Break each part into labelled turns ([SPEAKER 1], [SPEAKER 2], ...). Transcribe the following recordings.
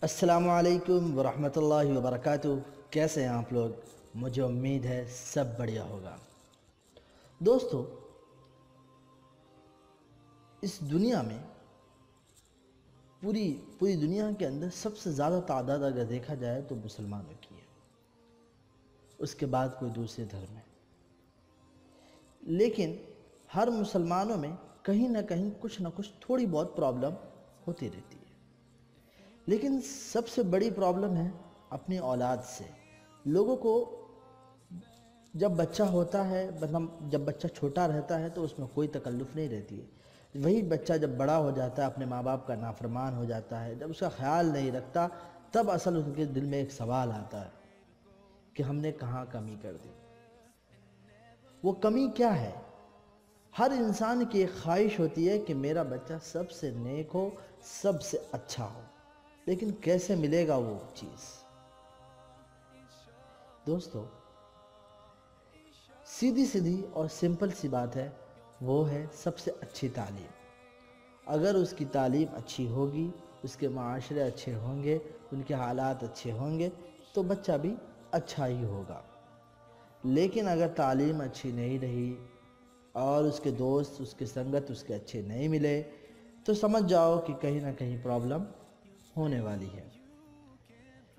[SPEAKER 1] السلام علیکم ورحمۃ اللہ وبرکاتہ۔ کیسے ہیں آپ لوگ؟ مجھے امید ہے سب بڑھیا ہوگا۔ دوستو، اس دنیا میں، پوری پوری دنیا کے اندر سب سے زیادہ تعداد اگر دیکھا جائے تو مسلمانوں کی ہے۔ اس کے بعد کوئی دوسرے دھرم ہے۔ لیکن ہر مسلمانوں میں کہیں نہ کہیں کچھ نہ کچھ تھوڑی بہت پرابلم ہوتی رہتی۔ ہے لیکن سب سے بڑی پرابلم ہے اپنی اولاد سے۔ لوگوں کو جب بچہ ہوتا ہے مطلب جب بچہ چھوٹا رہتا ہے تو اس میں کوئی تکلف نہیں رہتی ہے۔ وہی بچہ جب بڑا ہو جاتا ہے، اپنے ماں باپ کا نافرمان ہو جاتا ہے، جب اس کا خیال نہیں رکھتا، تب اصل ان کے دل میں ایک سوال آتا ہے کہ ہم نے کہاں کمی کر دی۔ وہ کمی کیا ہے؟ ہر انسان کی ایک خواہش ہوتی ہے کہ میرا بچہ سب سے نیک ہو، سب سے اچھا ہو۔ لیکن کیسے ملے گا وہ چیز؟ دوستو، سیدھی سیدھی اور سمپل سی بات ہے، وہ ہے سب سے اچھی تعلیم۔ اگر اس کی تعلیم اچھی ہوگی، اس کے معاشرے اچھے ہوں گے، ان کے حالات اچھے ہوں گے، تو بچہ بھی اچھا ہی ہوگا۔ لیکن اگر تعلیم اچھی نہیں رہی اور اس کے دوست، اس کے سنگت، اس کے اچھے نہیں ملے، تو سمجھ جاؤ کہ کہیں نہ کہیں پرابلم ہونے والی ہے۔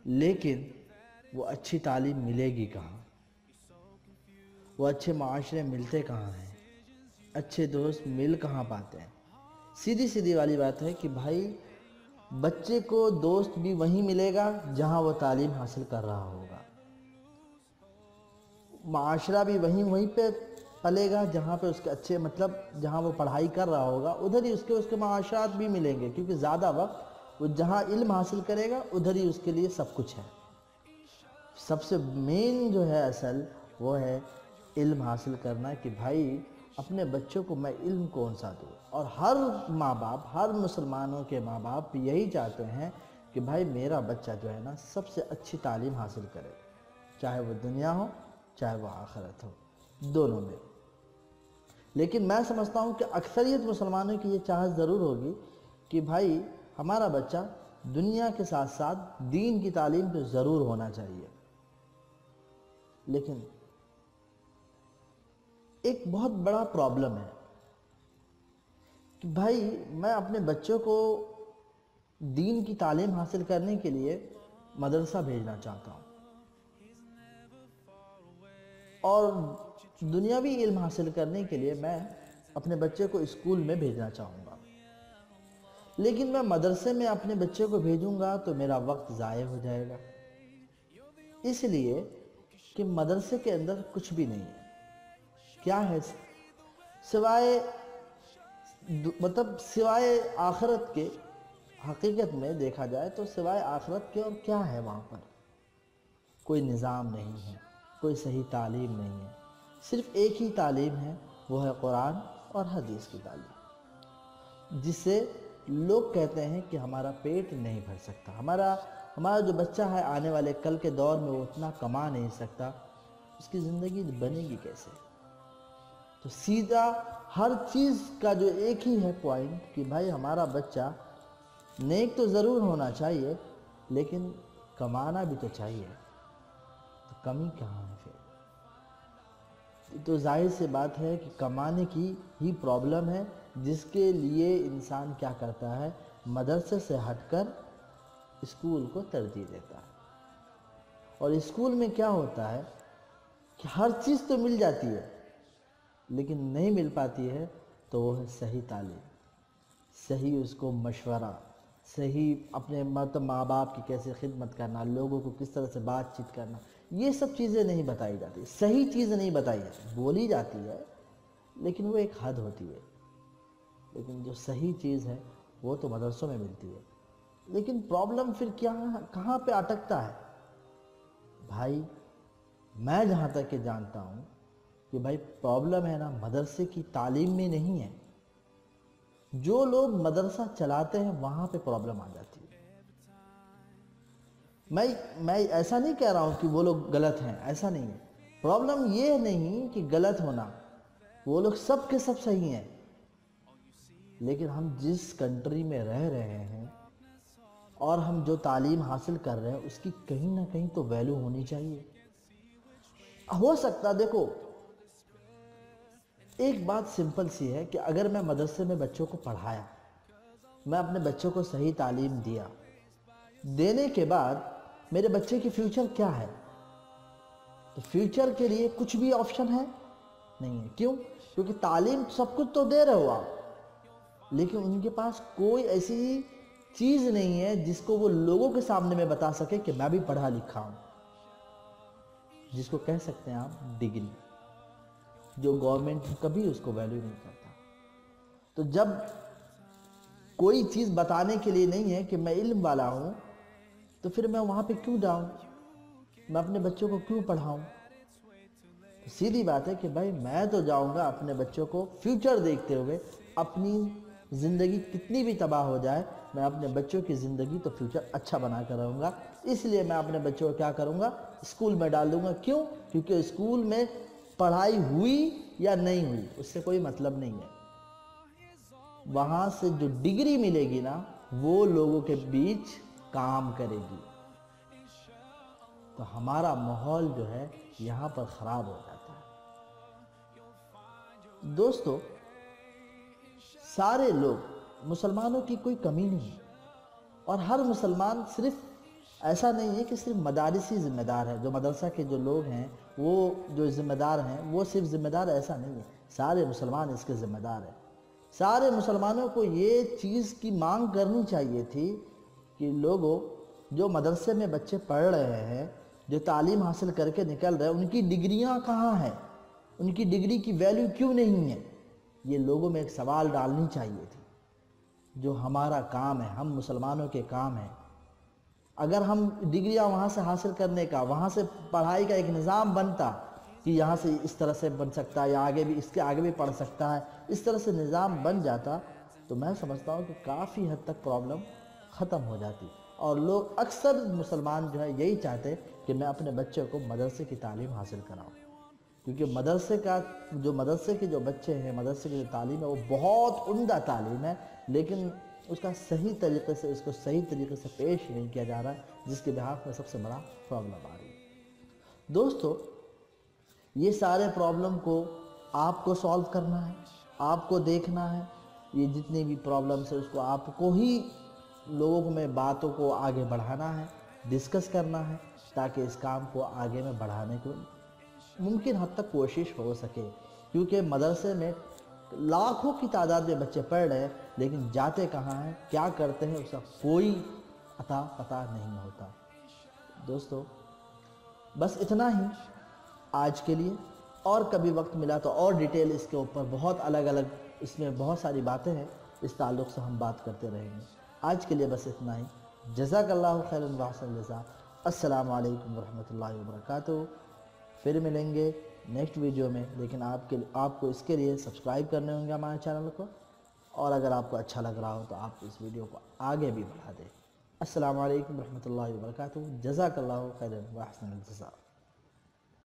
[SPEAKER 1] لیکن وہ اچھی تعلیم ملے گی کہاں؟ وہ اچھے معاشرے ملتے کہاں ہیں؟ اچھے دوست مل کہاں پاتے ہیں؟ سیدھی سیدھی والی بات ہے کہ بھائی، بچے کو دوست بھی وہیں ملے گا جہاں وہ تعلیم حاصل کر رہا ہوگا۔ معاشرہ بھی وہیں وہیں پہ پلے گا جہاں پہ اس کے اچھے مطلب جہاں وہ پڑھائی کر رہا ہوگا، ادھر ہی اس کے اس کے معاشرات بھی ملیں گے، کیونکہ زیادہ وقت وہ جہاں علم حاصل کرے گا، ادھر ہی اس کے لیے سب کچھ ہے۔ سب سے مین جو ہے اصل، وہ ہے علم حاصل کرنا کہ بھائی، اپنے بچوں کو میں علم کون سا دوں؟ اور ہر ماں باپ، ہر مسلمانوں کے ماں باپ یہی چاہتے ہیں کہ بھائی، میرا بچہ جو ہے نا، سب سے اچھی تعلیم حاصل کرے۔ چاہے وہ دنیا ہو، چاہے وہ آخرت ہو، دونوں میں۔ لیکن میں سمجھتا ہوں کہ اکثریت مسلمانوں کی یہ چاہت ضرور ہوگی کہ بھائی ہمارا بچہ دنیا کے ساتھ ساتھ دین کی تعلیم تو ضرور ہونا چاہیے۔ لیکن ایک بہت بڑا پرابلم ہے کہ بھائی میں اپنے بچوں کو دین کی تعلیم حاصل کرنے کے لیے مدرسہ بھیجنا چاہتا ہوں۔ اور دنیاوی علم حاصل کرنے کے لیے میں اپنے بچے کو اسکول میں بھیجنا چاہوں۔ گا لیکن میں مدرسے میں اپنے بچے کو بھیجوں گا تو میرا وقت ضائع ہو جائے گا۔ اس لیے کہ مدرسے کے اندر کچھ بھی نہیں ہے۔ کیا ہے؟ سوائے مطلب سوائے آخرت کے حقیقت میں دیکھا جائے تو سوائے آخرت کے اور کیا ہے وہاں پر؟ کوئی نظام نہیں ہے، کوئی صحیح تعلیم نہیں ہے۔ صرف ایک ہی تعلیم ہے، وہ ہے قرآن اور حدیث کی تعلیم۔ جس سے لوگ کہتے ہیں کہ ہمارا پیٹ نہیں بھر سکتا۔ ہمارا ہمارا جو بچہ ہے آنے والے کل کے دور میں وہ اتنا کما نہیں سکتا۔ اس کی زندگی بنے گی کیسے؟ تو سیدھا ہر چیز کا جو ایک ہی ہے پوائنٹ کہ بھائی ہمارا بچہ نیک تو ضرور ہونا چاہیے، لیکن کمانا بھی تو چاہیے۔ تو کمی کہاں ہے پھر؟ تو ظاہر سے بات ہے کہ کمانے کی ہی پرابلم ہے۔ جس کے لیے انسان کیا کرتا ہے؟ مدرسے سے ہٹ کر اسکول کو ترجیح دیتا ہے۔ اور اسکول میں کیا ہوتا ہے کہ ہر چیز تو مل جاتی ہے، لیکن نہیں مل پاتی ہے تو وہ ہے صحیح تعلیم۔ صحیح اس کو مشورہ، صحیح اپنے مطلب ماں باپ کی کیسے خدمت کرنا، لوگوں کو کس طرح سے بات چیت کرنا، یہ سب چیزیں نہیں بتائی جاتی۔ صحیح چیز نہیں بتائی جاتی، بولی جاتی ہے، لیکن وہ ایک حد ہوتی ہے۔ لیکن جو صحیح چیز ہے وہ تو مدرسوں میں ملتی ہے۔ لیکن پرابلم پھر کیا کہاں پہ اٹکتا ہے؟ بھائی، میں جہاں تک کہ جانتا ہوں کہ بھائی پرابلم ہے نا، مدرسے کی تعلیم میں نہیں ہے۔ جو لوگ مدرسہ چلاتے ہیں، وہاں پہ پرابلم آ جاتی ہے۔ میں میں ایسا نہیں کہہ رہا ہوں کہ وہ لوگ غلط ہیں، ایسا نہیں ہے۔ پرابلم یہ نہیں کہ غلط ہونا، وہ لوگ سب کے سب صحیح ہیں۔ لیکن ہم جس کنٹری میں رہ رہے ہیں اور ہم جو تعلیم حاصل کر رہے ہیں، اس کی کہیں نہ کہیں تو ویلیو ہونی چاہیے۔ ہو سکتا، دیکھو، ایک بات سمپل سی ہے کہ اگر میں مدرسے میں بچوں کو پڑھایا، میں اپنے بچوں کو صحیح تعلیم دیا، دینے کے بعد میرے بچے کی فیوچر کیا ہے؟ تو فیوچر کے لیے کچھ بھی آپشن ہے؟ نہیں ہے۔ کیوں؟ کیونکہ تعلیم سب کچھ تو دے رہے ہو آپ۔ لیکن ان کے پاس کوئی ایسی چیز نہیں ہے جس کو وہ لوگوں کے سامنے میں بتا سکے کہ میں بھی پڑھا لکھا ہوں۔ جس کو کہہ سکتے ہیں آپ ڈگری، جو گورنمنٹ کبھی اس کو ویلیو نہیں کرتا۔ تو جب کوئی چیز بتانے کے لیے نہیں ہے کہ میں علم والا ہوں، تو پھر میں وہاں پہ کیوں جاؤں؟ میں اپنے بچوں کو کیوں پڑھاؤں؟ سیدھی بات ہے کہ بھائی میں تو جاؤں گا اپنے بچوں کو فیوچر دیکھتے ہوئے، اپنی زندگی کتنی بھی تباہ ہو جائے، میں اپنے بچوں کی زندگی تو فیوچر اچھا بنا کر رہوں گا۔ اس لیے میں اپنے بچوں کو کیا کروں گا؟ اسکول میں ڈال دوں گا۔ کیوں؟ کیونکہ اسکول میں پڑھائی ہوئی یا نہیں ہوئی، اس سے کوئی مطلب نہیں ہے۔ وہاں سے جو ڈگری ملے گی نا، وہ لوگوں کے بیچ کام کرے گی۔ تو ہمارا ماحول جو ہے، یہاں پر خراب ہو جاتا ہے۔ دوستو سارے لوگ مسلمانوں کی کوئی کمی نہیں ہے۔ اور ہر مسلمان صرف ایسا نہیں ہے کہ صرف مدارسی ذمہ دار ہے۔ جو مدرسہ کے جو لوگ ہیں، وہ جو ذمہ دار ہیں، وہ صرف ذمہ دار ایسا نہیں ہے۔ سارے مسلمان اس کے ذمہ دار ہیں۔ سارے مسلمانوں کو یہ چیز کی مانگ کرنی چاہیے تھی کہ لوگوں، جو مدرسے میں بچے پڑھ رہے ہیں، جو تعلیم حاصل کر کے نکل رہے ہیں، ان کی ڈگریاں کہاں ہیں؟ ان کی ڈگری کی ویلیو کیوں نہیں ہے؟ یہ لوگوں میں ایک سوال ڈالنی چاہیے تھی، جو ہمارا کام ہے، ہم مسلمانوں کے کام ہیں۔ اگر ہم ڈگریاں وہاں سے حاصل کرنے کا، وہاں سے پڑھائی کا ایک نظام بنتا کہ یہاں سے اس طرح سے بن سکتا ہے یا آگے بھی، اس کے آگے بھی پڑھ سکتا ہے، اس طرح سے نظام بن جاتا، تو میں سمجھتا ہوں کہ کافی حد تک پرابلم ختم ہو جاتی۔ اور لوگ اکثر مسلمان جو ہے یہی چاہتے کہ میں اپنے بچے کو مدرسے کی تعلیم حاصل کراؤں۔ کیونکہ مدرسے کا جو مدرسے کے جو بچے ہیں، مدرسے کی جو تعلیم ہے، وہ بہت عمدہ تعلیم ہے، لیکن اس کا صحیح طریقے سے، اس کو صحیح طریقے سے پیش نہیں کیا جا رہا ہے، جس کے بحاف میں سب سے بڑا پرابلم آ رہی ہے۔ دوستو، یہ سارے پرابلم کو آپ کو سالو کرنا ہے، آپ کو دیکھنا ہے۔ یہ جتنی بھی پرابلمس ہیں، اس کو آپ کو ہی لوگوں میں باتوں کو آگے بڑھانا ہے ڈسکس کرنا ہے، تاکہ اس کام کو آگے میں بڑھانے کو ممکن حد تک کوشش ہو سکے۔ کیونکہ مدرسے میں لاکھوں کی تعداد میں بچے پڑھ رہے ہیں، لیکن جاتے کہاں ہیں، کیا کرتے ہیں، اس کا کوئی عطا پتہ نہیں ہوتا۔ دوستو، بس اتنا ہی۔ آج کے لیے اور کبھی وقت ملا تو اور ڈیٹیل اس کے اوپر بہت الگ الگ، اس میں بہت ساری باتیں ہیں، اس تعلق سے ہم بات کرتے رہیں گے۔ آج کے لیے بس اتنا ہی۔ جزاک اللہ خیر الحسن السلام علیکم ورحمۃ اللہ وبرکاتہ۔ پھر ملیں گے نیکسٹ ویڈیو میں۔ لیکن آپ کے آپ کو اس کے لیے سبسکرائب کرنے ہوں گے ہمارے چینل کو۔ اور اگر آپ کو اچھا لگ رہا ہو تو آپ اس ویڈیو کو آگے بھی بڑھا دیں۔ السلام علیکم ورحمۃ اللہ وبرکاتہ۔ جزاک اللہ خیر وحسن الجزا